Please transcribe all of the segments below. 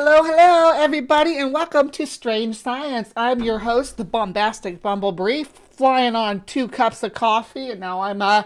Hello, hello, everybody, and welcome to Strange Science. I'm your host, the bombastic BumbleBre, flying on two cups of coffee, and now I'm uh,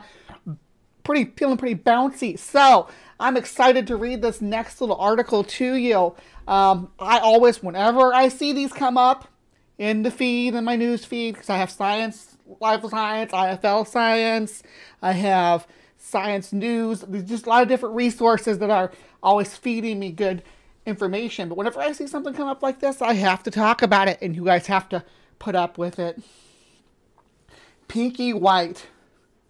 pretty feeling pretty bouncy. So I'm excited to read this next little article to you. Um, I always, whenever I see these come up in the feed, in my news feed, because I have science, Live Science, IFL science, I have science news. There's just a lot of different resources that are always feeding me good information. But whenever I see something come up like this, I have to talk about it, and you guys have to put up with it. Pinky white,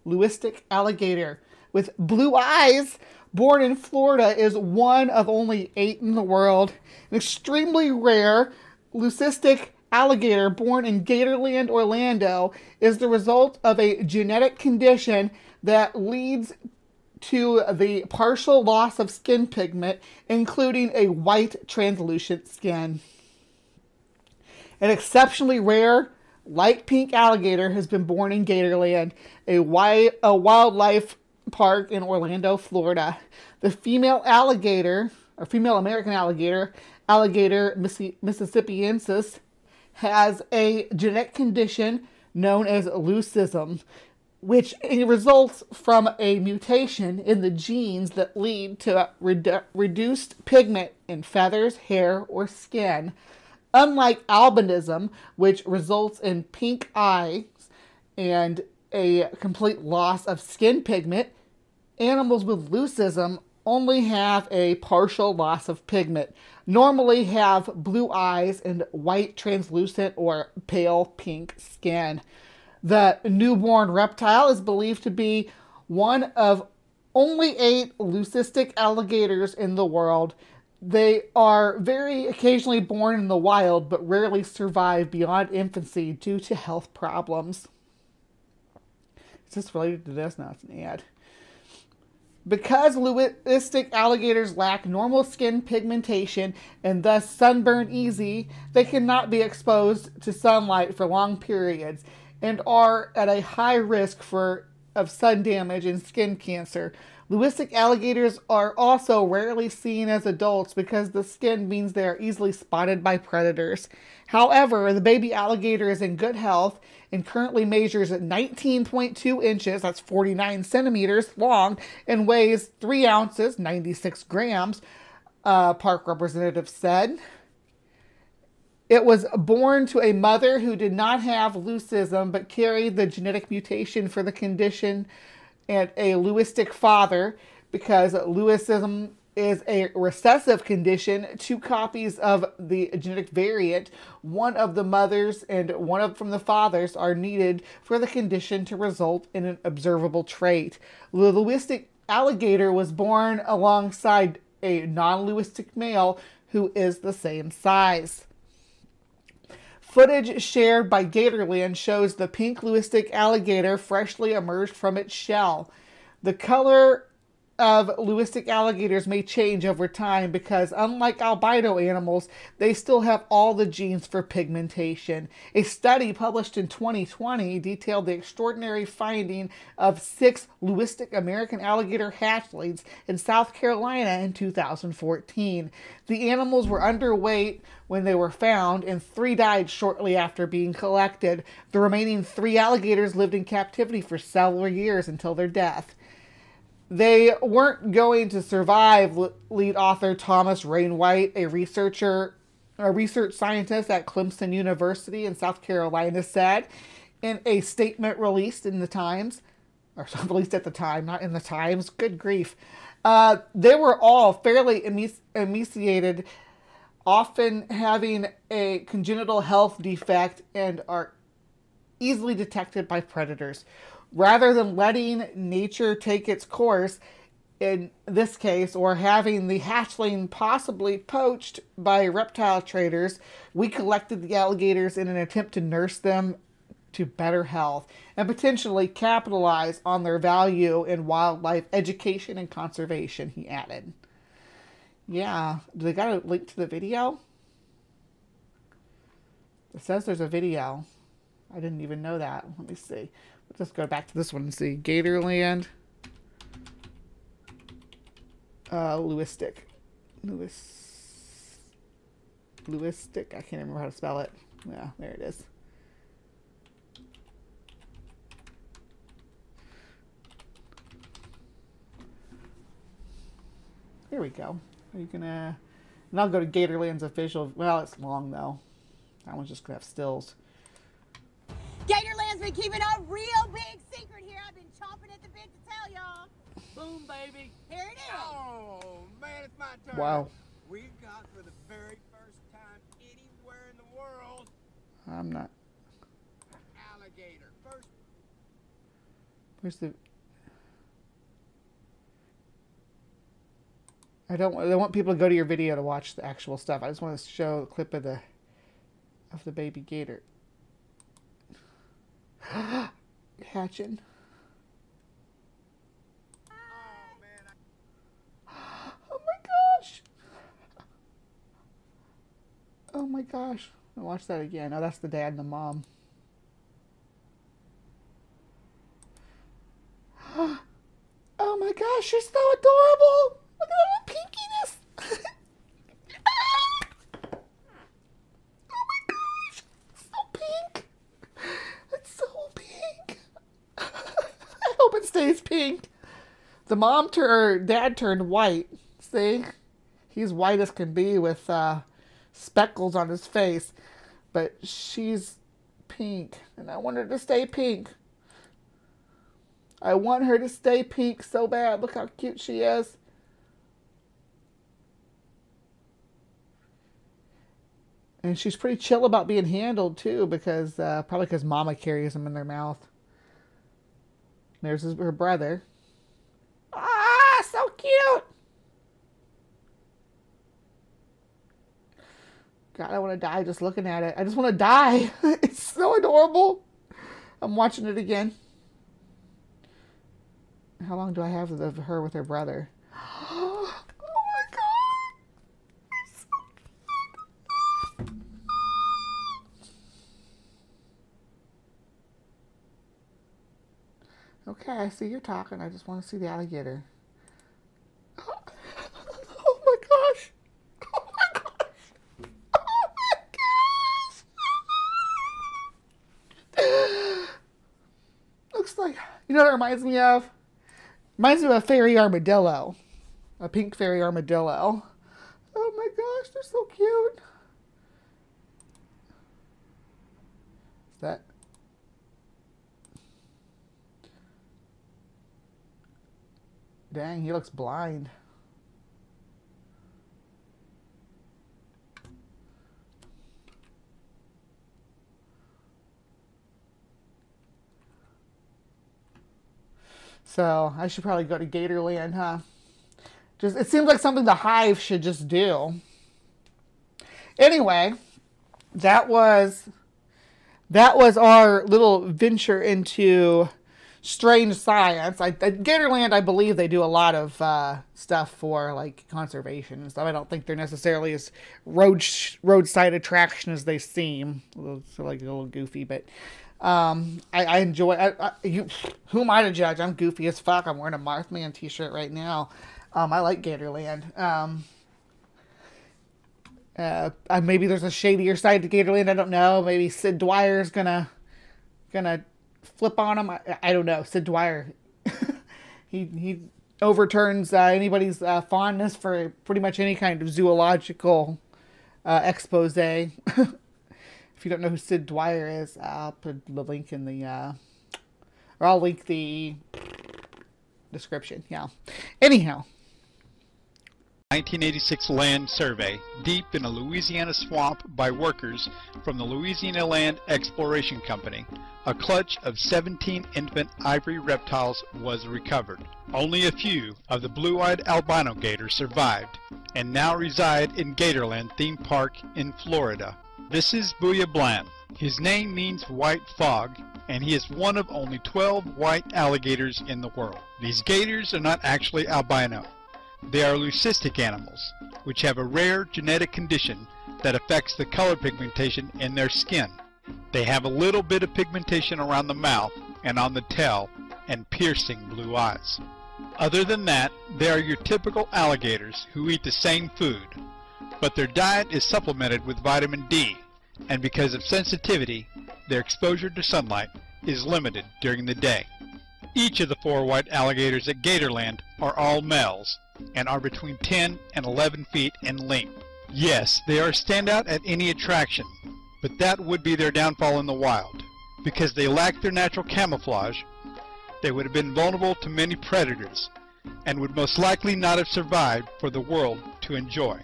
leucistic alligator with blue eyes, born in Florida, is one of only eight in the world. An extremely rare leucistic alligator born in Gatorland, Orlando, is the result of a genetic condition that leads to the partial loss of skin pigment, including a white translucent skin. An exceptionally rare light pink alligator has been born in Gatorland, a, wi- a wildlife park in Orlando, Florida. The female alligator, or female American alligator, alligator mississippiensis, has a genetic condition known as leucism, which results from a mutation in the genes that lead to redu- reduced pigment in feathers, hair, or skin. Unlike albinism, which results in pink eyes and a complete loss of skin pigment, animals with leucism only have a partial loss of pigment, normally have blue eyes and white translucent or pale pink skin. The newborn reptile is believed to be one of only eight leucistic alligators in the world. They are very occasionally born in the wild, but rarely survive beyond infancy due to health problems. Is this related to this? No, it's an ad. Because leucistic alligators lack normal skin pigmentation and thus sunburn easy, they cannot be exposed to sunlight for long periods and are at a high risk for of sun damage and skin cancer. Leucistic alligators are also rarely seen as adults because the skin means they are easily spotted by predators. However, the baby alligator is in good health and currently measures 19.2 inches, that's 49 centimeters long, and weighs 3 ounces, 96 grams, uh, park representative said. It was born to a mother who did not have leucism but carried the genetic mutation for the condition and a leucistic father because leucism is a recessive condition. Two copies of the genetic variant, one of the mothers and one of from the fathers, are needed for the condition to result in an observable trait. The leucistic alligator was born alongside a non leucistic male who is the same size. Footage shared by Gatorland shows the pink leucistic alligator freshly emerged from its shell. The color of leucistic alligators may change over time because, unlike albino animals, they still have all the genes for pigmentation. A study published in 2020 detailed the extraordinary finding of six leucistic American alligator hatchlings in South Carolina in 2014. The animals were underweight when they were found, and three died shortly after being collected. The remaining three alligators lived in captivity for several years until their death. They weren't going to survive, lead author Thomas Rainwater, a researcher, a research scientist at Clemson University in South Carolina, said in a statement released in the Times, or released at the time, not in the Times. Good grief. Uh, they were all fairly emaciated, often having a congenital health defect, and are easily detected by predators rather than letting nature take its course in this case, or having the hatchling possibly poached by reptile traders, we collected the alligators in an attempt to nurse them to better health and potentially capitalize on their value in wildlife education and conservation, he added. Yeah, do they got a link to the video? It says there's a video. I didn't even know that. Let me see. Let's go back to this one and see. Gatorland. Uh, Leucistic. Lewis. Bluistic. I can't remember how to spell it. Yeah, there it is. Here we go. Are you gonna... And I'll go to Gatorland's official. Well, it's long though. That one's just gonna have stills. Gatorland's been keeping a real big secret here. I've been chomping at the bit to tell y'all. Boom, baby. Here it is. Oh, man, it's my turn. Wow. We've got for the very first time anywhere in the world I'm not. alligator. First Where's the? I don't. I want people to go to your video to watch the actual stuff. I just want to show a clip of the of the baby gator hatching. Oh my gosh! Oh my gosh! I watch that again. Oh, that's the dad and the mom. Oh my gosh, you're so adorable! Look at that little pinkiness! oh my gosh, so pink! It's so pink! I hope it stays pink. The mom turned, dad turned white. See? He's white as can be with uh, speckles on his face. But she's pink, and I want her to stay pink. I want her to stay pink so bad. Look how cute she is. And she's pretty chill about being handled too, because uh, probably because Mama carries them in their mouth. There's his, her brother. Cute. God, I want to die just looking at it. I just want to die. it's so adorable. I'm watching it again. How long do I have of her with her brother? oh my god! So. Okay, I see you're talking. I just want to see the alligator. Oh my gosh! Oh my gosh! Oh my gosh! Looks like you know what it reminds me of? Reminds me of a fairy armadillo. A pink fairy armadillo. Oh my gosh, they're so cute. Is that Dang, he looks blind. So I should probably go to Gatorland, huh? Just it seems like something the Hive should just do. Anyway, that was that was our little venture into strange science. I, at Gatorland, I believe they do a lot of uh, stuff for like conservation and stuff. I don't think they're necessarily as road roadside attraction as they seem. A little, like a little goofy, but um, I, I enjoy. I, I, you, who am I to judge? I'm goofy as fuck. I'm wearing a Mothman T-shirt right now. Um, I like Gatorland. Um, uh, uh, maybe there's a shadier side to Gatorland. I don't know. Maybe Sid Dwyer's gonna gonna flip on him. I, I don't know. Sid Dwyer, he he overturns uh, anybody's uh, fondness for pretty much any kind of zoological uh, expose. if you don't know who Sid Dwyer is, I'll put the link in the uh, or I'll link the description. Yeah. Anyhow, 1986 land survey deep in a Louisiana swamp by workers from the Louisiana Land Exploration Company. A clutch of 17 infant ivory reptiles was recovered. Only a few of the blue-eyed albino gators survived and now reside in Gatorland Theme Park in Florida. This is Bouya Blanc. His name means white fog, and he is one of only 12 white alligators in the world. These gators are not actually albino. They are leucistic animals, which have a rare genetic condition that affects the color pigmentation in their skin. They have a little bit of pigmentation around the mouth and on the tail and piercing blue eyes. Other than that, they are your typical alligators who eat the same food. but their diet is supplemented with vitamin D, and because of sensitivity, their exposure to sunlight is limited during the day. Each of the four white alligators at Gatorland are all males and are between 10 and 11 feet in length. Yes, they are a standout at any attraction, but that would be their downfall in the wild. Because they lack their natural camouflage, they would have been vulnerable to many predators and would most likely not have survived for the world to enjoy.